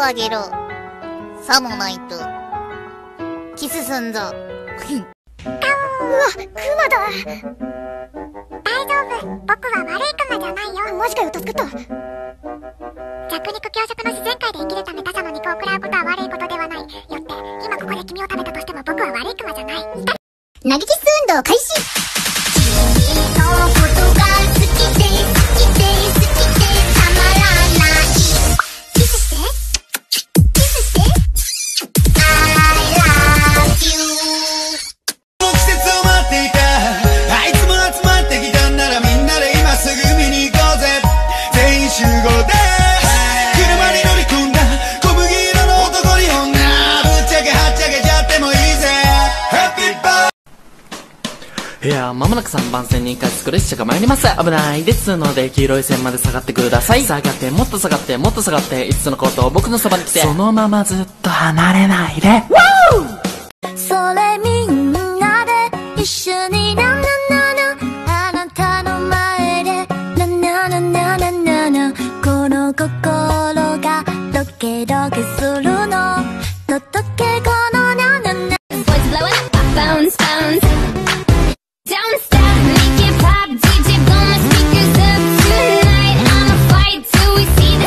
をあげろ。さもないと。キスすんぞ。うわ、クマだ。大丈夫。僕は悪いクマじゃないよ。マジかよ助かった弱肉強食の自然界で生きるため他者の肉を食らうことは悪いことではない。よって今ここで君を食べたとしても僕は悪いクマじゃない。投げキス運動開始いやー、まもなく3番線に快速列車が参ります。危ないですので、黄色い線まで下がってください。下がって、もっと下がって、もっと下がって、5つのコートを僕のそばに来て、そのままずっと離れないで。それみんなで一緒に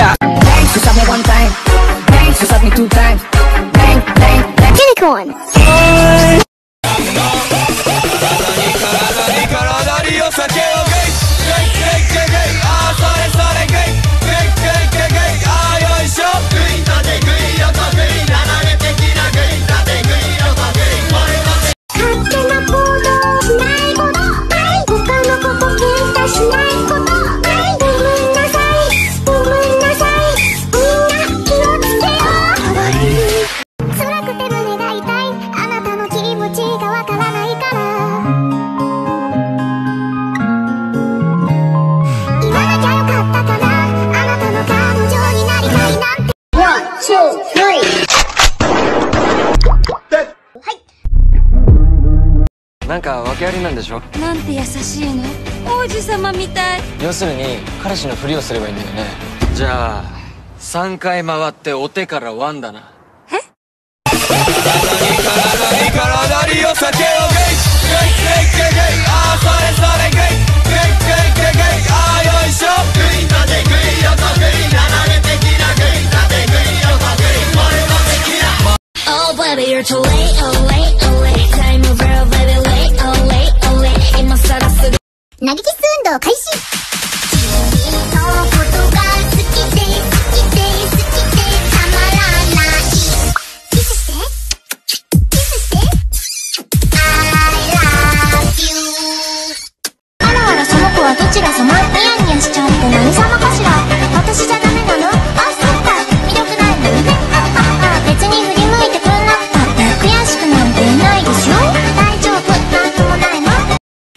Stop. Bang, you shot me one time. Bang, you shot me two times. Bang, bang, bang. Unicorn なんか訳ありなんでしょ？なんて優しいの？王子様みたい。要するに彼氏のふりをすればいいんだよね。じゃあ3回回ってお手からワンだな投げキス運動開始